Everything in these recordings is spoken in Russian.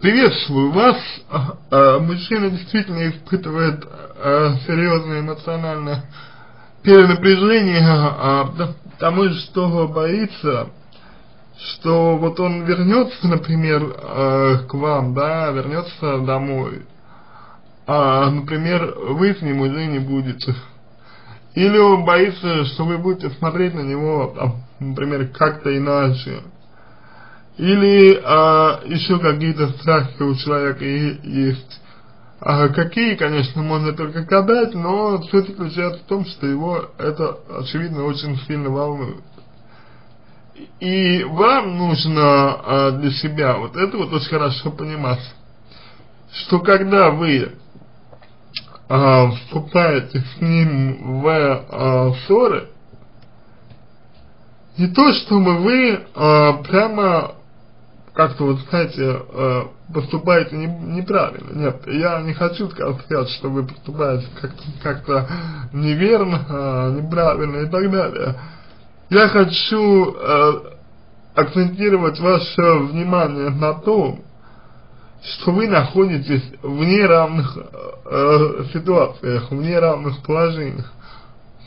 Приветствую вас. А, мужчина действительно испытывает а, серьезное эмоциональное перенапряжение, а, потому что боится, что вот он вернется, например, к вам, да, вернется домой, а, например, вы с ним уже не будете. Или он боится, что вы будете смотреть на него, например, как-то иначе. Или а, еще какие-то страхи у человека есть. А какие, конечно, можно только гадать, но все заключается в том, что его это, очевидно, очень сильно волнует. И вам нужно а, для себя вот это вот очень хорошо понимать, что когда вы а, вступаете с ним в а, ссоры, не то чтобы вы а, прямо как-то вот, знаете, э, поступаете не, неправильно. Нет, я не хочу сказать, что вы поступаете как-то как, -то, неверно, э, неправильно и так далее. Я хочу э, акцентировать ваше внимание на том, что вы находитесь в неравных э, ситуациях, в неравных положениях.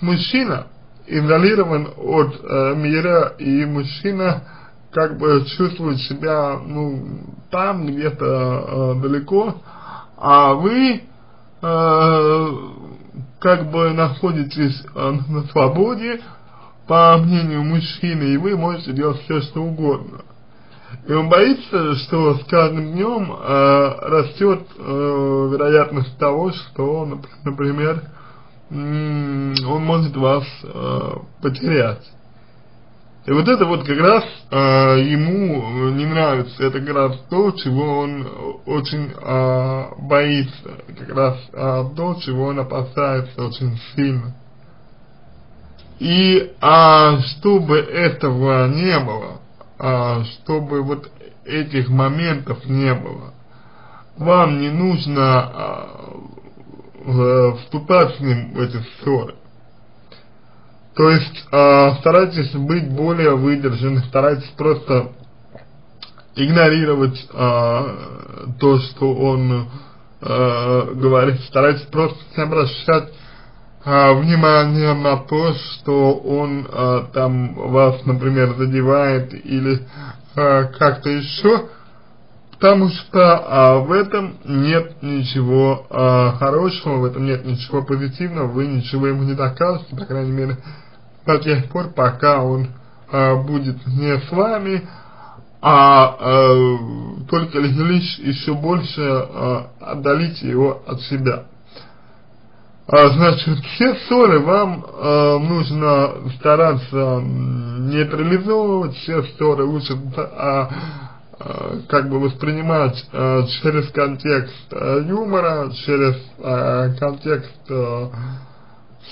Мужчина изолирован от э, мира, и мужчина как бы чувствует себя, ну, там где-то э, далеко, а вы э, как бы находитесь э, на свободе, по мнению мужчины, и вы можете делать все, что угодно. И он боится, что с каждым днем э, растет э, вероятность того, что, например, он может вас э, потерять. И вот это вот как раз э, ему не нравится, это как раз то, чего он очень э, боится, как раз э, то, чего он опасается очень сильно. И а, чтобы этого не было, а, чтобы вот этих моментов не было, вам не нужно а, вступать с ним в эти ссоры. То есть э, старайтесь быть более выдержанны, старайтесь просто игнорировать э, то, что он э, говорит, старайтесь просто не обращать э, внимание на то, что он э, там вас, например, задевает или э, как-то еще, потому что а, в этом нет ничего а, хорошего, в этом нет ничего позитивного, вы ничего ему не докажете, по крайней мере, до тех пор, пока он а, будет не с вами, а, а только лишь еще больше а, отдалите его от себя. А, значит, все ссоры вам а, нужно стараться нейтрализовывать, все ссоры лучше а, а, как бы воспринимать а, через контекст а, юмора, через а, контекст а,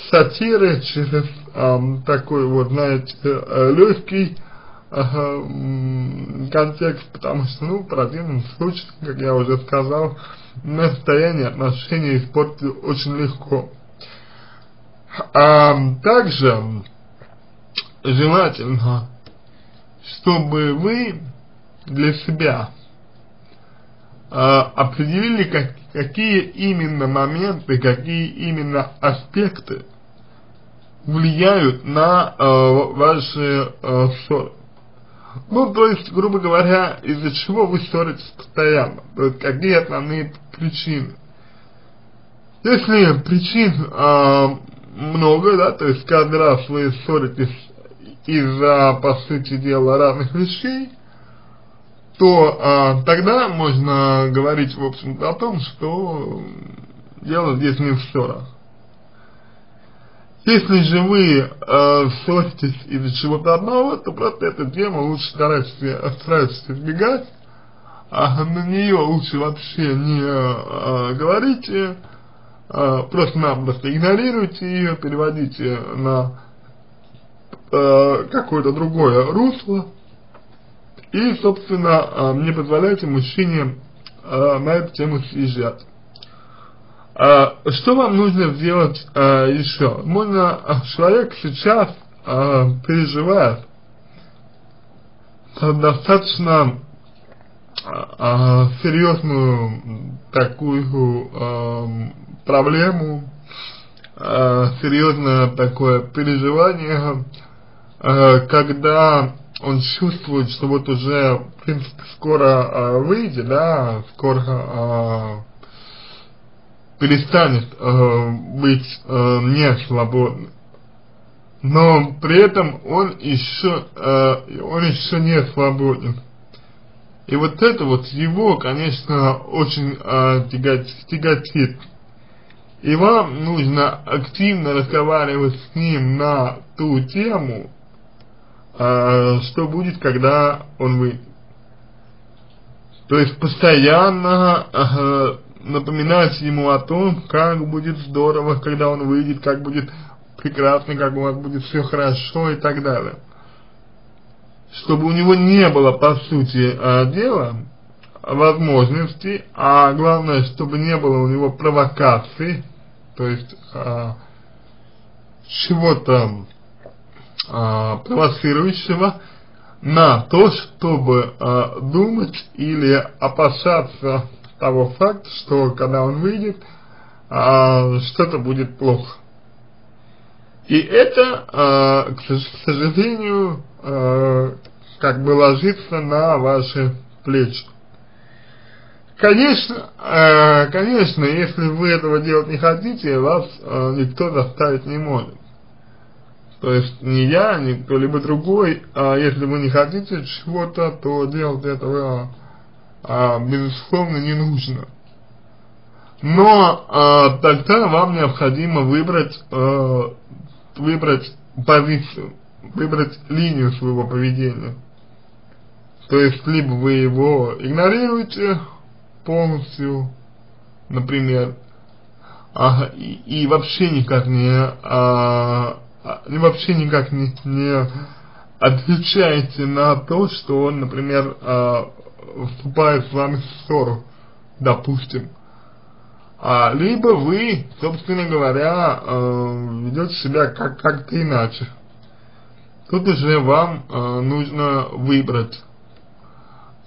сатиры, через а, такой вот, знаете, легкий а, контекст, потому что, ну, в противном случае, как я уже сказал, состояние отношений испортить очень легко. А, также желательно, чтобы вы для себя э, определили, как, какие именно моменты, какие именно аспекты влияют на э, ваши э, ссоры. Ну, то есть, грубо говоря, из-за чего вы ссоритесь постоянно, то есть, какие основные причины. Если причин э, много, да, то есть каждый раз вы ссоритесь из-за, по сути дела, разных вещей, то а, тогда можно говорить, в общем-то, о том, что дело здесь не в ссорах. Если же вы э, ссоритесь из-за чего-то одного, то просто эту тему лучше старайтесь, старайтесь избегать, а на нее лучше вообще не э, говорите, э, просто-напросто игнорируйте ее, переводите на э, какое-то другое русло, и, собственно, не позволяйте мужчине на эту тему съезжать. Что вам нужно сделать еще? Можно, человек сейчас переживает достаточно а, серьезную такую а, проблему, а, серьезное такое переживание, а, когда он чувствует, что вот уже, в принципе, скоро а, выйдет, да, скоро а, перестанет а, быть а, не свободным. Но при этом он еще, э, он еще не свободен. И вот это вот его, конечно, очень э, тяготит. И вам нужно активно разговаривать с ним на ту тему, э, что будет, когда он выйдет. То есть постоянно э, напоминать ему о том, как будет здорово, когда он выйдет, как будет прекрасно, как у вас будет все хорошо и так далее. Чтобы у него не было, по сути, э, дела, возможностей, а главное, чтобы не было у него провокаций, то есть а, чего-то а, провоцирующего на то, чтобы а, думать или опасаться того факта, что когда он выйдет, а, что-то будет плохо. И это, э, к сожалению, э, как бы ложится на ваши плечи. Конечно, э, конечно, если вы этого делать не хотите, вас э, никто заставить не может. То есть ни я, ни кто-либо другой, а если вы не хотите чего-то, то делать этого, а, безусловно, не нужно. Но а, тогда вам необходимо выбрать а, выбрать позицию, выбрать линию своего поведения. То есть, либо вы его игнорируете полностью, например, а, и, и вообще никак не, а, вообще никак не, не отвечаете на то, что он, например, а, вступает с вами в ссору, допустим. А, либо вы, собственно говоря, э, ведете себя как- как-то иначе. Тут уже вам э, нужно выбрать,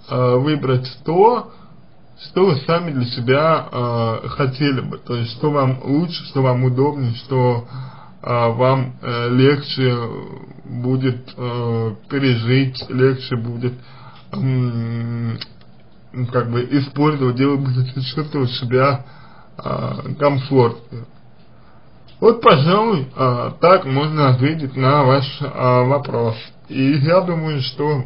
э, выбрать то, что вы сами для себя э, хотели бы, то есть что вам лучше, что вам удобнее, что э, вам э, легче будет э, пережить, легче будет как бы использовать, где вы будете чувствовать себя э, комфортно. Вот, пожалуй, э, так можно ответить на ваш э, вопрос. И я думаю, что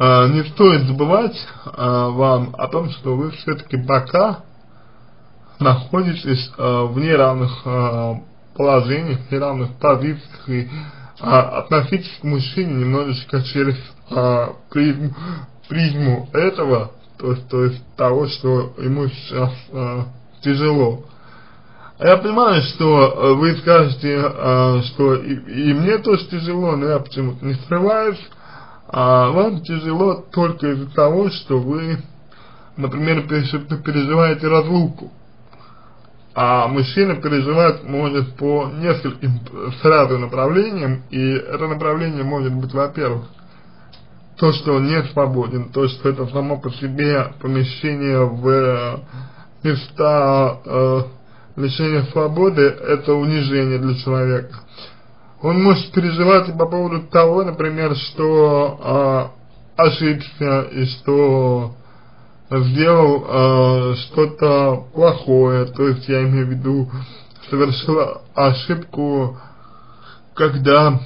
не стоит забывать вам о том, что вы все-таки пока находитесь в неравных положениях, в неравных позициях и э, относитесь к мужчине немножечко через э, призму, призму этого, то, то есть того, что ему сейчас э, тяжело. Я понимаю, что э, вы скажете, э, что и, и мне тоже тяжело, но я почему-то не скрываюсь. А вам тяжело только из-за того, что вы, например, переживаете разлуку. А мужчина переживает может по нескольким сразу направлениям, и это направление может быть, во-первых, то, что он не свободен, то, что это само по себе помещение в э, места э, лишения свободы, это унижение для человека. Он может переживать и по поводу того, например, что э, ошибся и что сделал э, что-то плохое, то есть я имею в виду совершил ошибку, когда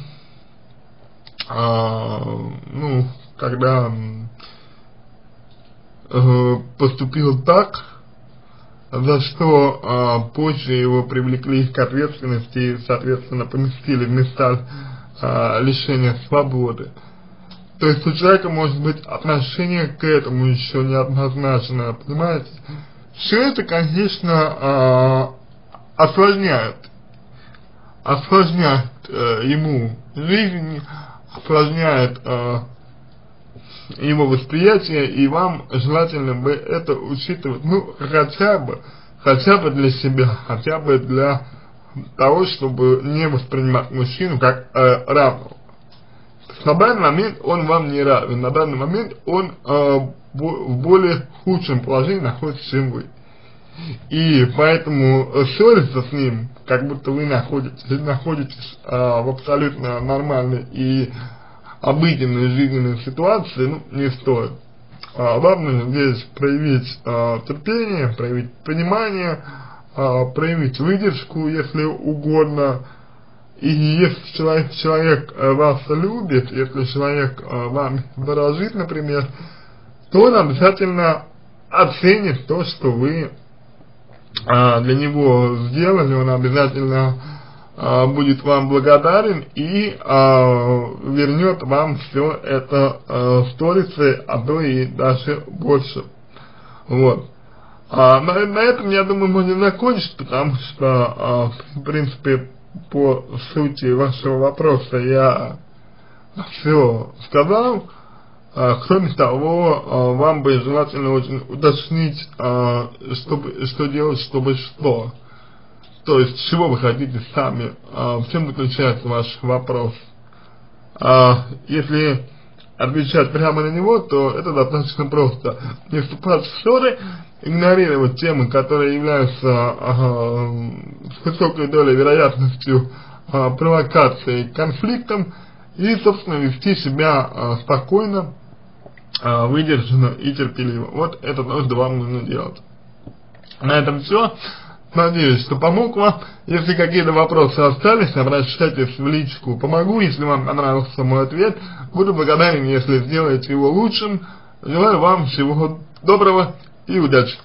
э, ну когда э, поступил так, за что э, позже его привлекли к ответственности и, соответственно, поместили в места э, лишения свободы. То есть у человека может быть отношение к этому еще неоднозначное, понимаете? Все это, конечно, э, осложняет, осложняет э, ему жизнь, осложняет э, его восприятие, и вам желательно бы это учитывать, ну, хотя бы, хотя бы для себя, хотя бы для того, чтобы не воспринимать мужчину как э, равного. На данный момент он вам не равен, на данный момент он э, в более худшем положении находится, чем вы. И поэтому ссориться с ним, как будто вы находитесь, находитесь э, в абсолютно нормальной и обыденной жизненной ситуации, ну, не стоит. А, главное здесь проявить а, терпение, проявить понимание, а, проявить выдержку, если угодно, и если человек, человек э, вас любит, если человек э, вам дорожит, например, то он обязательно оценит то, что вы э, для него сделали, он обязательно будет вам благодарен и вернет вам все это сторицей, а то и даже больше. Вот. А, на, на этом, я думаю, можно закончить, потому что, а, в принципе, по сути вашего вопроса я все сказал. А, кроме того, а, вам бы желательно очень уточнить, а, чтобы, что делать, чтобы что. То есть, чего вы хотите сами, в чем заключается ваш вопрос. Если отвечать прямо на него, то это достаточно просто. Не вступать в ссоры, игнорировать темы, которые являются э, с высокой долей вероятностью э, провокацией конфликтом и, собственно, вести себя э, спокойно, э, выдержанно и терпеливо. Вот это то, вам нужно делать. На этом все. Надеюсь, что помог вам. Если какие-то вопросы остались, обращайтесь в личку. Помогу, если вам понравился мой ответ. Буду благодарен, если сделаете его лучшим. Желаю вам всего доброго и удачи.